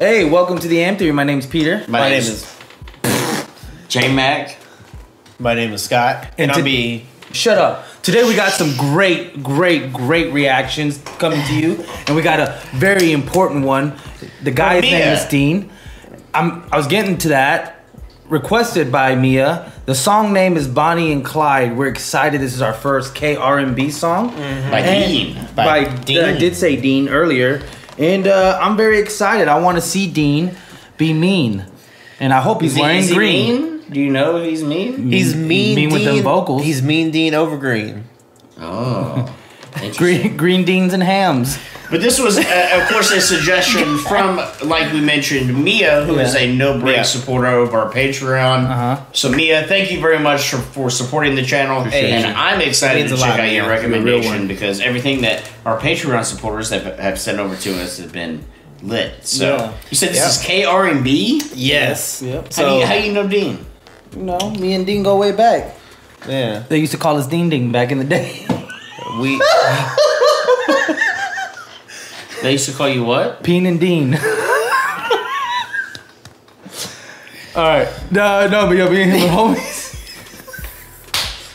Hey, welcome to the AMP Theory. My name's Peter. My, name is J Mac. my name is Scott, and, And I'll to- be Shut up. Today we got some great, great, great reactions coming to you, and we got a very important one. The guy's Mia. name is Dean. I'm. I was getting to that. Requested by Mia. The song name is Bonnie and Clyde. We're excited. This is our first K R and B song. By And- Dean. By, By uh, Dean. I did say Dean earlier, and uh, I'm very excited. I want to see Dean be mean, and I hope he's Is he, wearing is he green. mean? Do you know if he's mean? he's mean. mean with them Dean- vocals. He's mean Dean Overgreen. Oh. Interesting. Green, green beans and hams. But this was, uh, of course, a suggestion from, like we mentioned, Mia, who is Yeah. a no break Yeah. supporter of our Patreon. Uh-huh. So, Mia, thank you very much for, for supporting the channel. Appreciate and it. I'm excited to a check lot, out your Mia. You're a real recommendation because everything that our Patreon supporters have, have sent over to us has been lit. So, Yeah. you said this Yeah. is K R and B. Yes. Yep. How do So you how you know Dean? You know, me and Dean go way back. yeah, They used to call us Dean Ding back in the day. we They used to call you what? Peen and Dean. All right. No, no, but yeah, me and him are homies.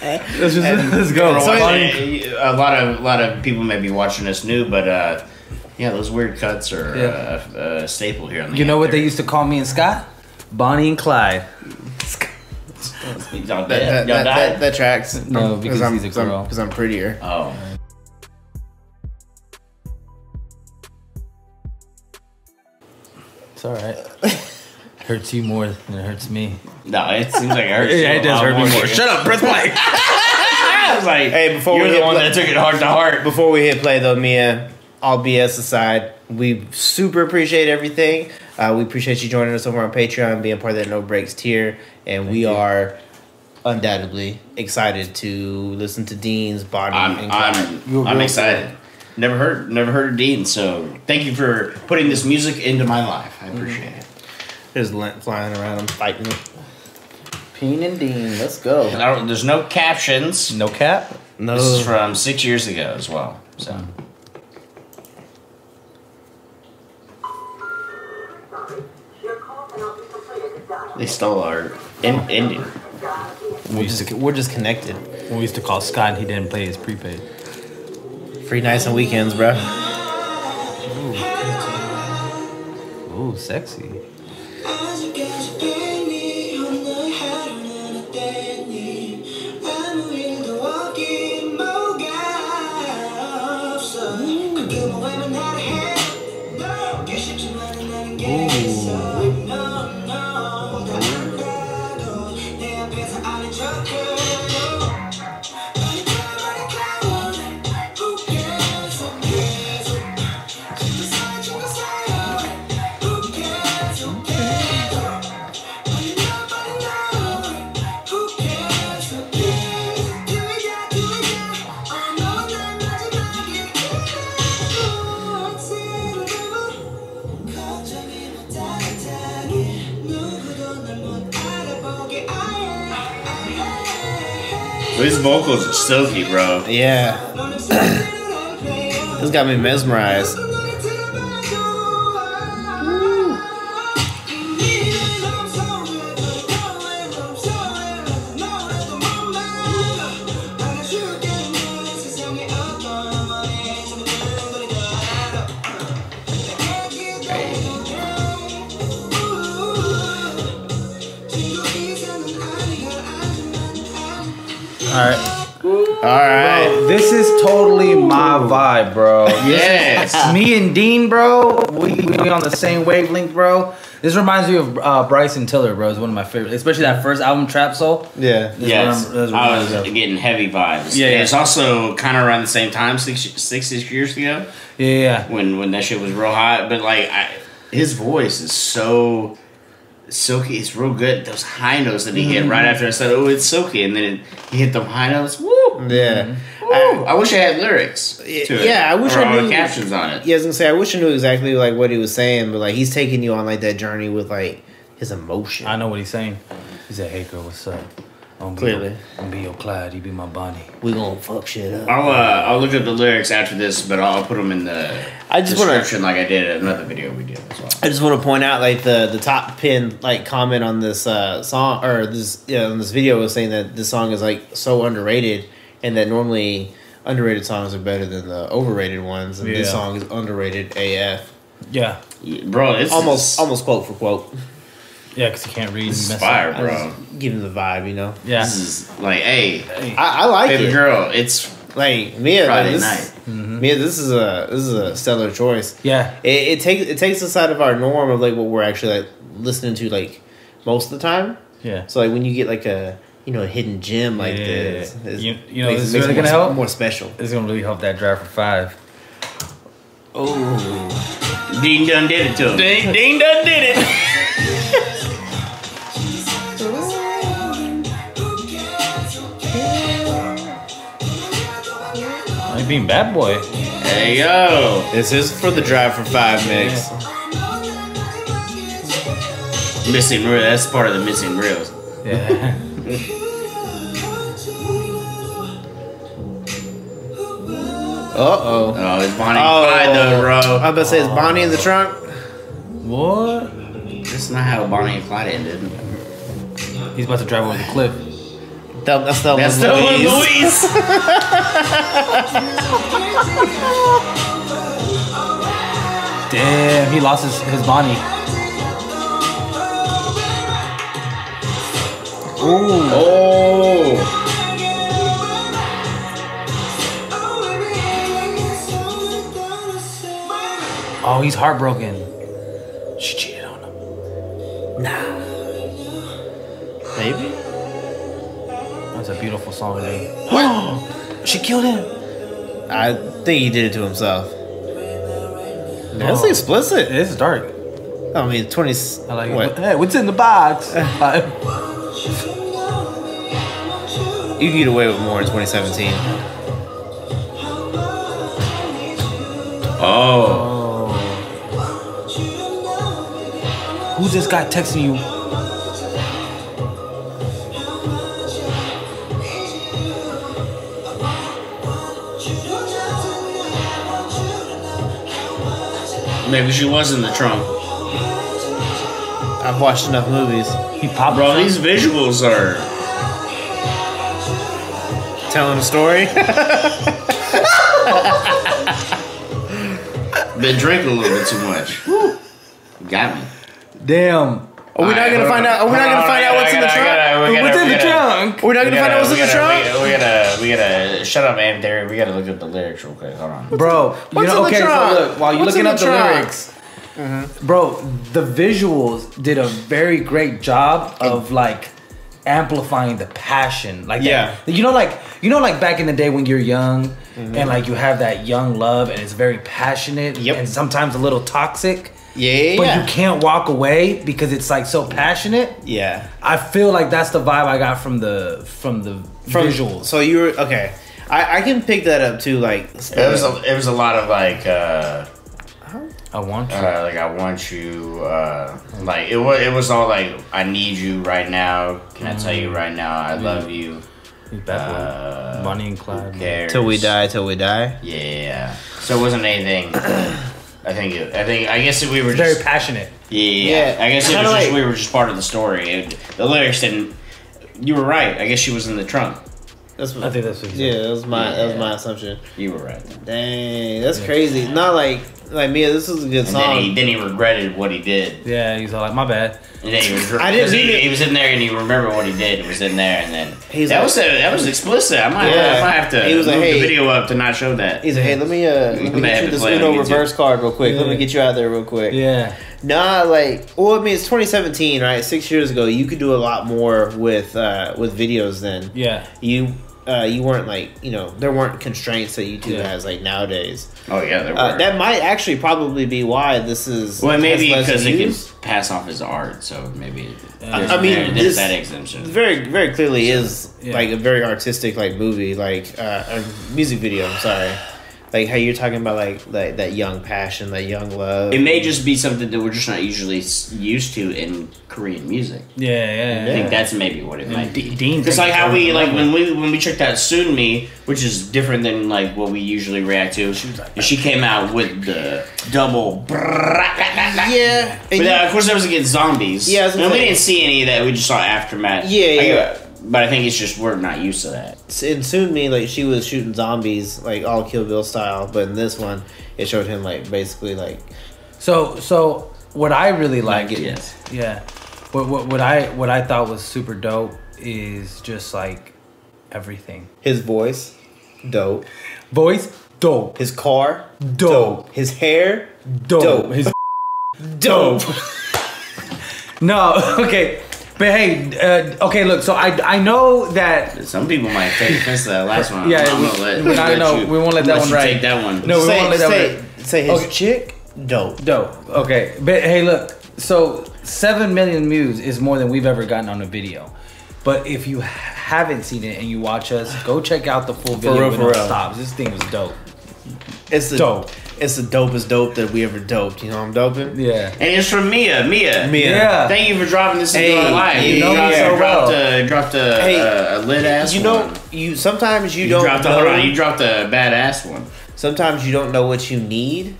let's just let's go. So, Bonnie- a lot of a lot of people may be watching this new, but uh, yeah, those weird cuts are Yeah. uh, a staple here on the. you know what they used to call me and Scott? Bonnie and Clyde. Theory. Y'all that, dead? that, Y'all that, died? that, that tracks. No, because I'm, he's a girl. Because I'm prettier. oh, It's all right. hurts you more than it hurts me. no, it seems like it hurts. Yeah, you it a does lot hurt me more. Shut up, press play. I was like, Hey, before you're we the one play- that took it heart to heart. Before we hit play though, Mia, all BS aside, we super appreciate everything. Uh, we appreciate you joining us over on Patreon being part of that No Breaks tier, and we are undoubtedly excited to listen to Dean's body. I'm and I'm, I'm real excited. Never heard never heard of Dean, so thank you for putting this music into my life. I mhm. appreciate it. There's lint flying around. I'm fighting it. Peen and Dean. Let's go. I don't- there's no captions. No cap. No, This is from six years ago as well. So they stole our in, ending. We're just we're just connected. We used to call Scott and he didn't play his prepaid. Free nights and weekends, bro. Ooh, sexy. His vocals are silky, bro. Yeah. this got me mesmerized. Right. All right. This is totally my vibe, bro. Yes. Me and Dean, bro, we, we on the same wavelength, bro. This reminds me of uh, Bryson Tiller, bro. It's one of my favorites, especially that first album, Trap Soul. Yeah. This Yes, one- this I was of- getting heavy vibes. Yeah, yeah. it's also kind of around the same time, six six six years ago, Yeah, yeah. when when that shit was real hot. But like, I, his voice is so silky. It's real good. Those high notes that he hit mm-hmm. right after I said, "Oh, it's silky," and then he hit them high notes. Woo! Yeah. Woo! I wish I had lyrics. To it, Yeah, I wish or I all knew- the captions on it. Yeah, I was gonna say I wish I knew exactly like what he was saying, but like he's taking you on like that journey with like his emotion. I know what he's saying. He said, "Hey, girl, what's up?" I'm be Clearly. your- I'm be your Clyde. You be my Bonnie. We gonna fuck shit up. I'll uh, I'll look up the lyrics after this, but I'll put them in the I just wanna- description like I did in another video we did as well. I just want to point out, like the the top pin like comment on this uh, song or this yeah, on this video was saying that this song is like so underrated, and that normally underrated songs are better than the overrated ones, and this song is underrated AF. Yeah, Yeah, bro, it's Almost almost quote for quote. Yeah, because you can't read. This you is mess fire, up. Bro. give him the vibe, you know. Yeah, This is like, hey, Hey. I, I like baby it. girl, it's Like Mia, Friday this, night. Mm-hmm. Mia, this is a this is a stellar choice. yeah, It, it takes it takes us out of our norm of like what we're actually like listening to like most of the time. yeah. So like when you get like a you know a hidden gem like Yeah. this, it's- You- you know, makes- this is really gonna help? more special. It's gonna really help that drive for five. Oh, Dean done did it to him. Ding, ding, done did it. being bad boy. Hey yo, This is for the drive for five mix. missing reel. That's part of the missing reels. Yeah. Uh oh. Oh, it's Bonnie Oh, and Clyde though, bro. I'm about to say, is Bonnie in the trunk? what? That's not how Bonnie and Clyde ended. He's about to drive over the cliff. That, that's Thelma That's and the one, Louise. Louise. Damn, he lost his, his Bonnie. Oh, Oh, he's heartbroken. Song, dude. she killed him. I think he did it to himself. That's Oh. explicit. It's dark. I mean, twenty. I like what? Hey, what's in the box? You can get away with more in 2017. oh, oh. Who's this guy texting you? Maybe she was in the trunk, I've watched enough movies. He popped. bro. some- These visuals are. Telling a story. Been drinking a little bit too much. Woo. Got me. Damn. Are we not gonna find out? Are we not gonna find out what's in the trunk? What's in the trunk? We're not gonna find out what's in the trunk. We, gotta, we gotta shut up, man. There, we gotta look up the lyrics real quick. Hold on. Bro, you know, in the okay, trunk? so look, while you're looking up the the, trunk? lyrics, mm-hmm. bro, the visuals did a very great job of mm. like amplifying the passion. Like, Yeah. that, you know, like you know, like back in the day when you're young mm-hmm. and like you have that young love and it's very passionate Yep. and sometimes a little toxic. Yeah, But yeah. you can't walk away because it's like so passionate. Yeah. I feel like that's the vibe I got from the from the From visuals. So you were okay. I, I can pick that up too. Like It was a, it was a lot of like uh, I want you. uh like I want you uh like it was it was all like I need you right now. Can I tell you right now I love you? He's bad boy. Uh, Bonnie and Clyde. Who till we die, till we die. Yeah. So it wasn't anything. I think it, I think I guess we were Very passionate. yeah, yeah. Yeah, I guess it kinda was just like- we were just part of the story. It, the lyrics didn't. You were right. I guess she was in the trunk. That's what, I think that's what yeah. That was my that was my assumption. You were right. Dang, that's crazy. Not like like Mia. This is a good And then he song. then he regretted what he did. Yeah, he's all like, my bad. And then he was. I didn't 'cause he, mean it. he was in there and he remembered what he did. It was in there and then He's that like- was a, that was explicit. I might, Yeah. I might have to He was like, move hey. the video up to not show that. He's like, hey, let me uh, let me may get you this play it Uno reverse card real quick. Let me get you out there real quick. Yeah. Nah, like, well, I mean, it's 2017, right? Six years ago, you could do a lot more with uh, with videos then. Yeah. You uh, you weren't like, you know, there weren't constraints that YouTube Yeah. has like nowadays. Oh yeah, there were. Uh, that might actually probably be why this is. well, maybe because it can pass off as art, so maybe. Yeah. there's, I mean, there- this- there's that exemption. very very clearly is Yeah. like a very artistic like movie like uh, a music video. I'm sorry. Like how you're talking about like like that young passion, that young love. It may just be something that we're just not usually used to in Korean music. Yeah, yeah. I think that's maybe what it might D- be. Dean Because like how we like when we when we checked out Sunmi, which is different than like what we usually react to. was like she came out with the double. yeah, But and uh, of course, that was against zombies. Yeah, I was gonna and we didn't see any of that. We just saw aftermath. Yeah, yeah. But I think it's just we're not used to that. in Sunmi like she was shooting zombies like all Kill Bill style, but in this one it showed him like basically like So so what I really like getting is yeah. What, what what I what I thought was super dope is just like everything. his voice, dope. Voice dope. His car, Dope. His hair, Dope. dope. His dope. No, okay. But hey, uh, okay, look, so I I know that Some people might take offense to that last one. Yeah, I'm we- gonna let, we- I know, you- we won't let that one you ride. Take that one. No, we say, won't let that say, ride. say his Okay. chick, dope. dope. Okay. But hey, look. So 7 million views is more than we've ever gotten on a video. But if you haven't seen it and you watch us, go check out the full video real, with for real. stops. This thing was dope. It's the Dope. It's the dopest dope that we ever doped. You know I'm doping. Yeah. And it's from Mia. Mia. Mia. Yeah. Thank you for dropping this into Hey, our live. you You, know dropped, me so dropped, well. a, dropped a, Hey, a, a lit ass You know, one. you sometimes you, You don't dropped a, know. hold on, you dropped a badass one. sometimes you don't know what you need you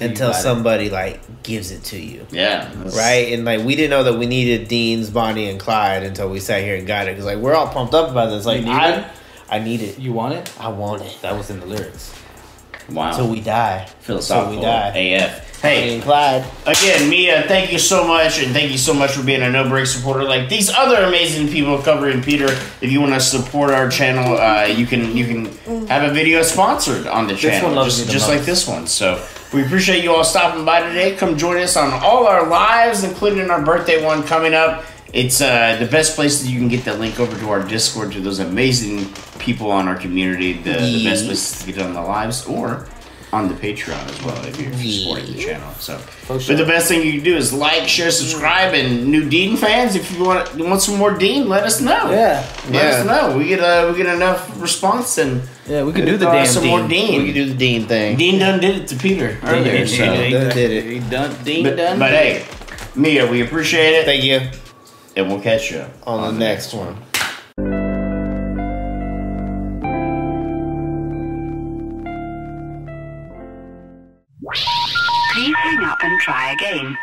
until got it. somebody like gives it to you. Yeah. Right, and like we didn't know that we needed Dean's Bonnie and Clyde until we sat here and got it because like we're all pumped up about this. Like I, it? I need it. You want it? I want it. That was in the lyrics. Wow. Till we die. Philosophical Till we die. AF. Hey, and Clyde. again, Mia, thank you so much, and thank you so much for being a No Break supporter. Like these other amazing people covering Peter. If you want to support our channel, uh, you can you can have a video sponsored on the channel, one loves just, just like this one. So we appreciate you all stopping by today. Come join us on all our lives, including our birthday one coming up. It's uh, the best place that you can get the link over to our Discord to those amazing people on our community. The, the best place to get on the lives or on the Patreon as well if you're supporting the channel. So, sure. but the best thing you can do is like, share, subscribe, and new Dean fans. If you want you want some more Dean, let us know. Yeah. let Yeah. us know. We get uh, we get enough response and Yeah, we could do the throw damn some Dean. more Dean. We can do the Dean thing. Dean done did it to Peter earlier. He- so. he- he Done done- did it. he done. Dean But, done. but hey, Mia, we appreciate it, Thank you. And we'll catch you On, the next one. Please hang up and try again.